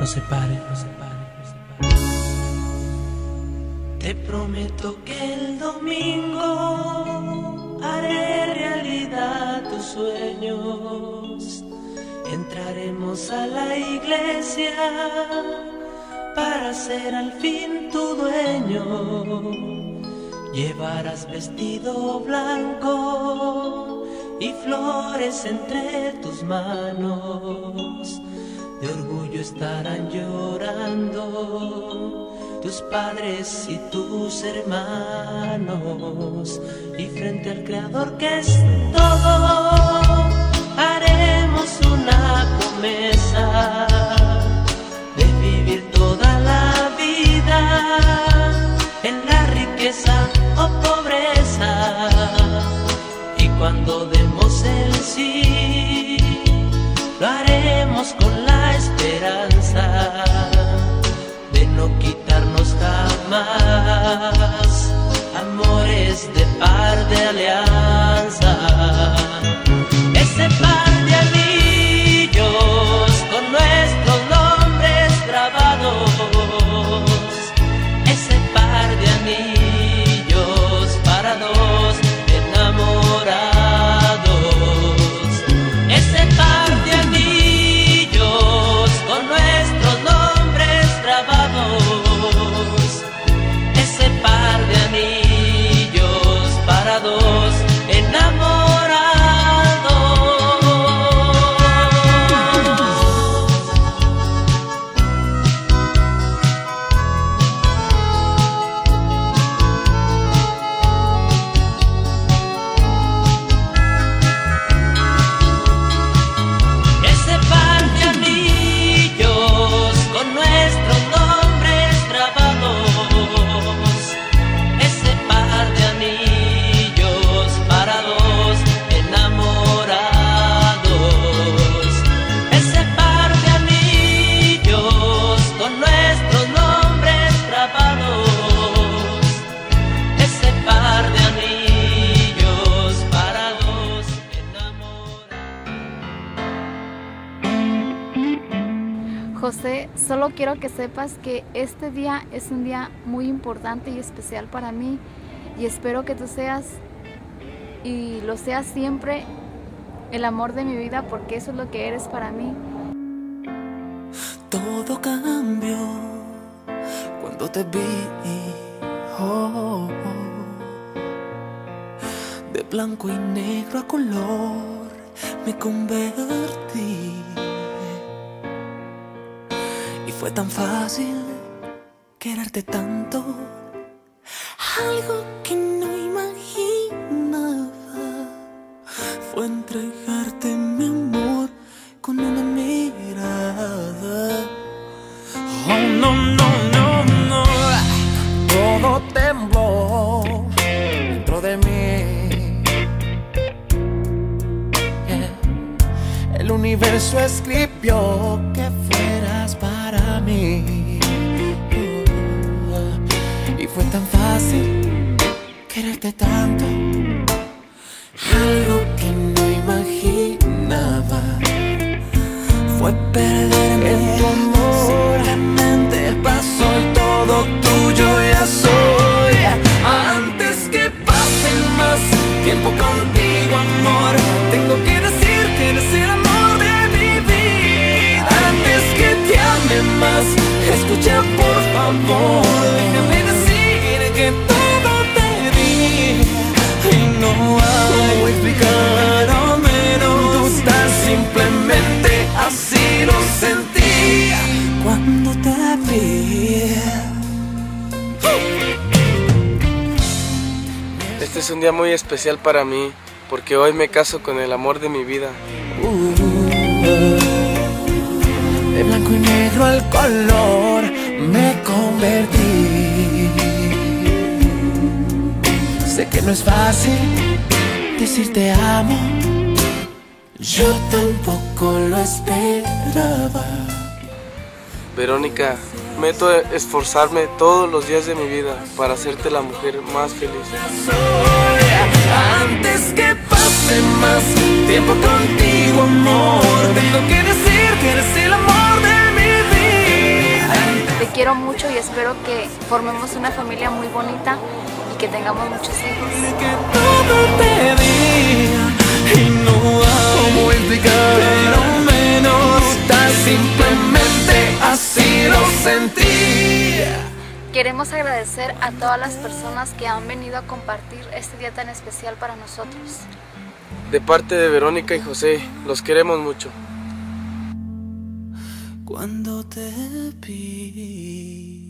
nos separe, nos separe, nos separe. Te prometo que el domingo haré realidad tus sueños. Entraremos a la iglesia para ser al fin tu dueño. Llevarás vestido blanco y flores entre tus manos. De orgullo estarán llorando tus padres y tus hermanos. Y frente al Creador que es todo, my con José, solo quiero que sepas que este día es un día muy importante y especial para mí y espero que tú seas y lo seas siempre el amor de mi vida porque eso es lo que eres para mí. Todo cambió cuando te vi. oh. De blanco y negro a color me convertí. Fue tan fácil quererte tanto. Algo que no imaginaba fue entregarte mi amor con una mirada. Oh, no, no, no, no. Todo tembló dentro de mí. Yeah. El universo escribió que fue tan fácil quererte tanto. Algo que no imaginaba fue perderme en tu amor. Simplemente pasó y todo tuyo ya soy. Antes que pase más tiempo contigo, amor, tengo que decir que eres el amor de mi vida. Antes que te ame más, escucha por favor, explicar menos tan simplemente así lo sentí cuando te vi. Este es un día muy especial para mí porque hoy me caso con el amor de mi vida. De blanco y negro al color me convertí. Sé que no es fácil decir te amo. Yo tampoco lo esperaba. Verónica, meto a esforzarme todos los días de mi vida para hacerte la mujer más feliz. Antes que pase más tiempo contigo, amor Tengo que decir que eres el amor de mi quiero mucho y espero que formemos una familia muy bonita y que tengamos muchos hijos. Que todo te diga y no hago explicar, pero me notas simplemente así lo sentí. Queremos agradecer a todas las personas que han venido a compartir este día tan especial para nosotros. De parte de Verónica y José, los queremos mucho. Cuando te vi.